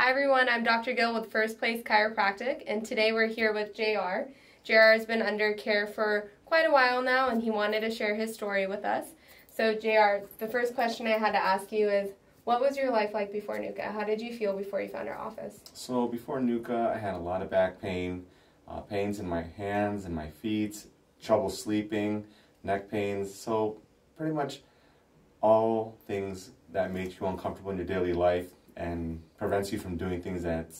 Hi everyone, I'm Dr. Gill with First Place Chiropractic, and today we're here with JR. JR has been under care for quite a while now, and he wanted to share his story with us. So, JR, the first question I had to ask you is what was your life like before NUCCA? How did you feel before you found our office? So, before NUCCA, I had a lot of back pain, uh, pains in my hands and my feet, trouble sleeping, neck pains. So, pretty much all things that make you uncomfortable in your daily life and prevents you from doing things that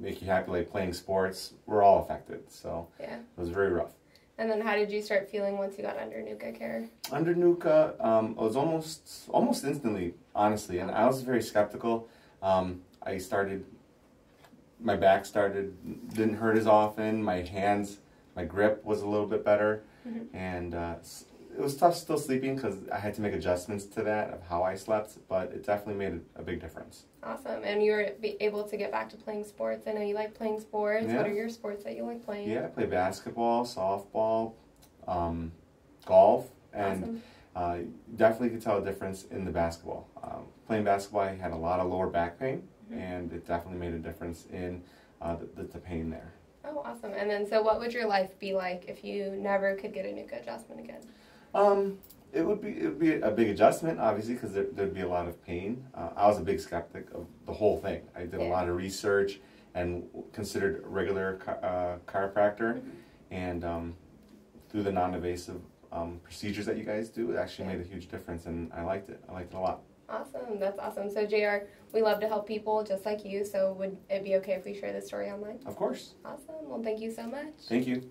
make you happy, like playing sports, We're all affected. So yeah. it was very rough. And then how did you start feeling once you got under NUCCA care? Under NUCCA, um, it was almost almost instantly, honestly, and I was very skeptical. Um, I started, my back started, didn't hurt as often, my hands, my grip was a little bit better, mm-hmm. and uh, it was tough still sleeping because I had to make adjustments to that of how I slept, but it definitely made a big difference. Awesome. And you were able to get back to playing sports. I know you like playing sports. Yeah. What are your sports that you like playing? Yeah, I play basketball, softball, um, golf, and awesome. uh, definitely could tell a difference in the basketball. Um, playing basketball, I had a lot of lower back pain, mm-hmm. and it definitely made a difference in uh, the, the, the pain there. Oh, awesome. And then, so what would your life be like if you never could get a NUCCA adjustment again? Um, it would be it would be a big adjustment, obviously, because there, would be a lot of pain. Uh, I was a big skeptic of the whole thing. I did yeah. a lot of research and considered a regular uh, chiropractor, mm-hmm. and um, through the non-invasive um, procedures that you guys do, it actually yeah. made a huge difference, and I liked it. I liked it a lot. Awesome, that's awesome. So, JR, we love to help people just like you. So, would it be okay if we share this story online? Of course. Awesome. Well, thank you so much. Thank you.